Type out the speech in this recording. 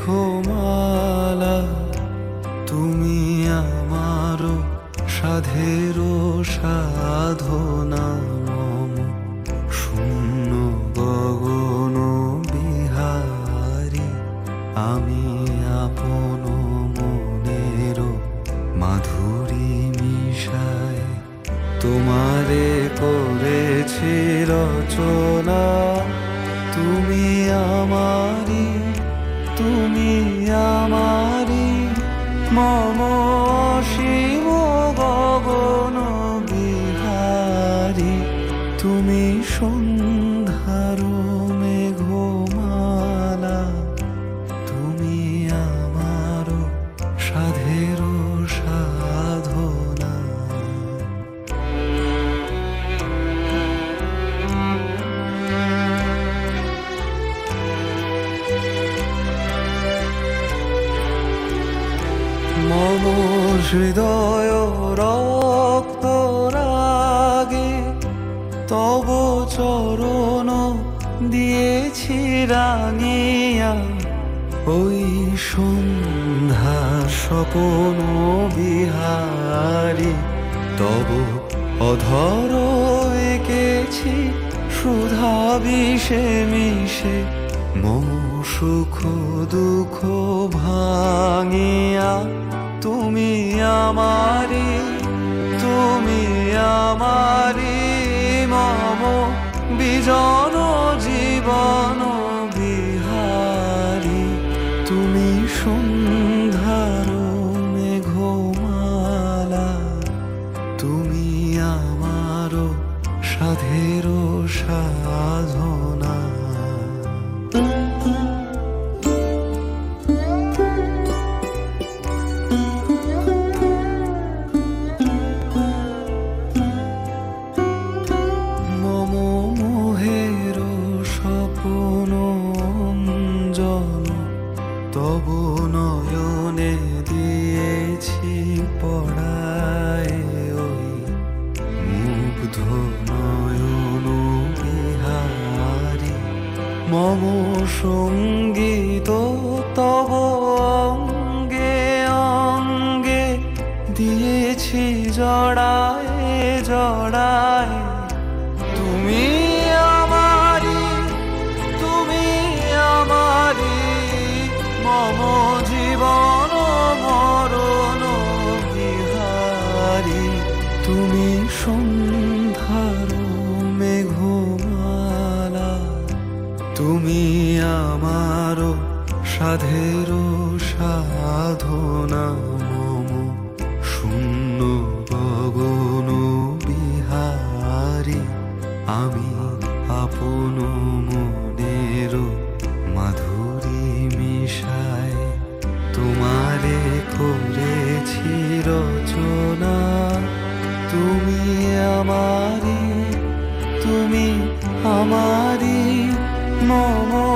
রেখো মালা, তুমি আমার সাধেরও সাধনা, মম শূন্য গগন বিহারি, আমি আপন মনেরও মাধুরী মিশায়। তোমারে করেছে রচনা, তুমি আমারি তুমি আমারি মম মম হৃদয় রক্ত তব চরণ দিয়েছি রাঙিয়া। ওই সন্ধ্যা স্বপন বিহারি, তব অধর এঁকেছি সুধা বিষে মম সুখ দুঃখ ভাঙিয়া তুমি আমারি তুমি আমারি। মম বিজন জীবন বিহারি, তুমি সন্ধ্যার মেঘমালা। তুমি আমার সাধের সাধনা। অঞ্জন তব নয়নে দিয়েছি পড়ায় ওই মুগ্ধ নয়ন বিহারি। মম সংগীত তব অঙ্গে অঙ্গে দিয়েছি জড়ায় জড়ায় তুমি আমার সাধের সাধনা, মম শূন্য গগন বিহারি। আমি আপন মনের মাধুরী মিশায় তোমারে করেছি রচনা। তুমি আমারি তুমি আমারি মম শিব